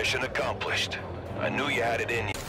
Mission accomplished. I knew you had it in you.